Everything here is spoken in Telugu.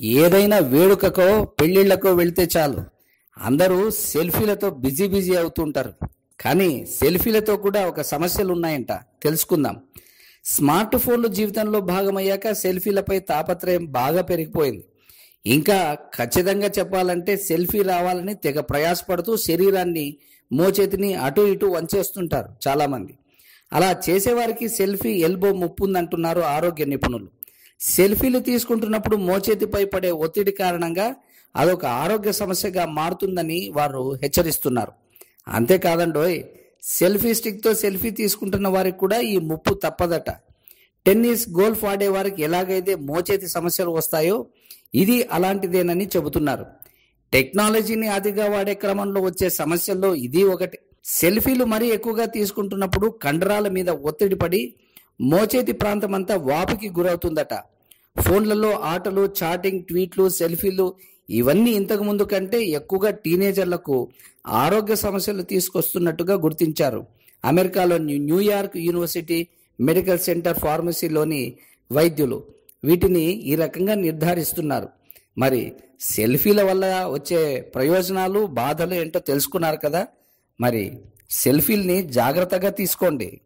ఏదైనా వేడుకకో పెళ్ళిళ్ళకో వెళితే చాలు. అందరూ సెల్ఫీలతో బిజీ బిజీ అవుతుంటారు. కానీ సెల్ఫీలతో కూడా ఒక సమస్యలు ఉన్నాయంట తెలుసుకుందాం. స్మార్ట్ ఫోన్లు జీవితంలో భాగమయ్యాక సెల్ఫీలపై తాపత్రయం బాగా పెరిగిపోయింది. ఇంకా ఖచ్చితంగా చెప్పాలంటే సెల్ఫీ రావాలని తెగ ప్రయాసపడుతూ శరీరాన్ని మోచేతిని అటు ఇటు వంచేస్తుంటారు చాలామంది. అలా చేసేవారికి సెల్ఫీ ఎల్బో ముప్పు ఉందంటున్నారు ఆరోగ్య నిపుణులు. సెల్ఫీలు తీసుకుంటున్నప్పుడు మోచేతిపై పడే ఒత్తిడి కారణంగా అదొక ఆరోగ్య సమస్యగా మారుతుందని వారు హెచ్చరిస్తున్నారు. అంతేకాదండోయ్ సెల్ఫీ స్టిక్తో సెల్ఫీ తీసుకుంటున్న వారికి కూడా ఈ ముప్పు తప్పదట. టెన్నిస్ గోల్ఫ్ ఆడే వారికి ఎలాగైతే మోచేతి సమస్యలు వస్తాయో ఇది అలాంటిదేనని చెబుతున్నారు. టెక్నాలజీని అతిగా వాడే క్రమంలో వచ్చే సమస్యల్లో ఇది ఒకటి. సెల్ఫీలు మరీ ఎక్కువగా తీసుకుంటున్నప్పుడు కండరాల మీద ఒత్తిడి పడి మోచేతి ప్రాంతం అంతా వాపుకి గురవుతుందట. ఫోన్లలో ఆటలు చాటింగ్ ట్వీట్లు సెల్ఫీలు ఇవన్నీ ఇంతకు ముందు కంటే ఎక్కువగా టీనేజర్లకు ఆరోగ్య సమస్యలు తీసుకొస్తున్నట్టుగా గుర్తించారు. అమెరికాలో new- New York university medical centre ఫార్మసీలోని వైద్యులు వీటిని ఈ రకంగా నిర్ధారిస్తున్నారు. మరి సెల్ఫీల వల్ల వచ్చే ప్రయోజనాలు బాధలు ఏంటో తెలుసుకున్నారు కదా? మరి సెల్ఫీల్ని జాగ్రత్తగా తీసుకోండి.